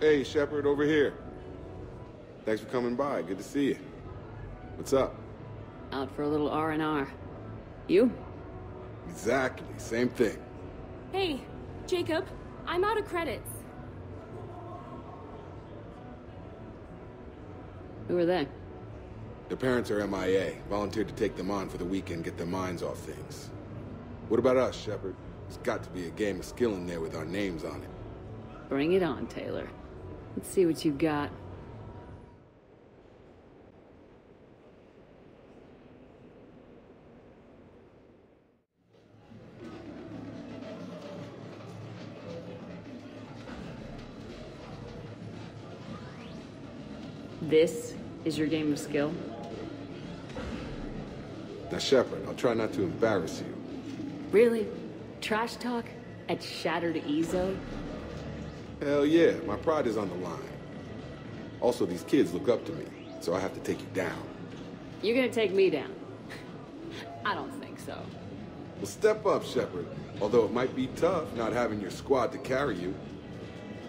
Hey, Shepard, over here. Thanks for coming by. Good to see you. What's up? Out for a little R&R. You? Exactly. Same thing. Hey, Jacob, I'm out of credits. Who are they? Their parents are MIA. Volunteered to take them on for the weekend, get their minds off things. What about us, Shepard? There's got to be a game of skill in there with our names on it. Bring it on, Taylor. Let's see what you've got. This is your game of skill? Now, Shepard, I'll try not to embarrass you. Really? Trash talk? At Shattered Ezo? Hell yeah, my pride is on the line. Also, these kids look up to me, so I have to take you down. You're gonna take me down? I don't think so. Well, step up, Shepard. Although it might be tough not having your squad to carry you.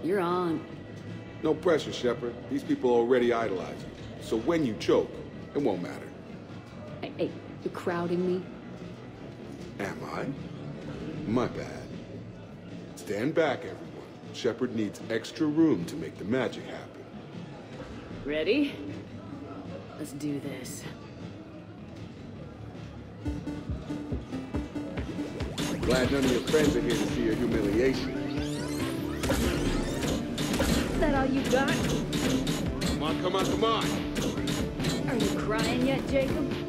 You're on. No pressure, Shepard. These people already idolize you. So when you choke, it won't matter. Hey, hey, you're crowding me? Am I? My bad. Stand back, everyone. Shepard needs extra room to make the magic happen. Ready? Let's do this. Glad none of your friends are here to see your humiliation. Is that all you got? Come on, come on, come on! Are you crying yet, Jacob?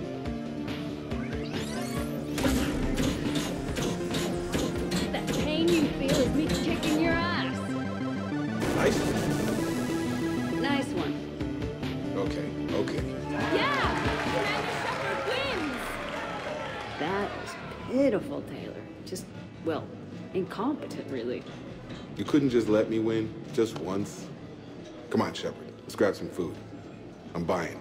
Okay. Yeah! Commander Shepard wins! That was pitiful, Taylor. Just, well, incompetent, really. You couldn't just let me win, just once? Come on, Shepard. Let's grab some food. I'm buying.